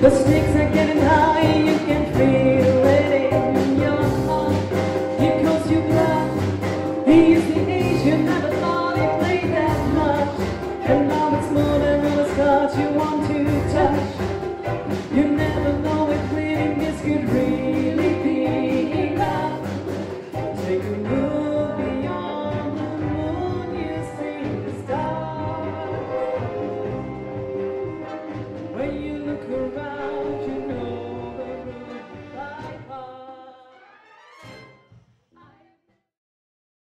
The stakes are getting high, you can feel it in your heart. Here comes your blood. He is the age you never thought he played that much. And now it's more than those cards you want to touch. You never know if living this could really be love. Take a look.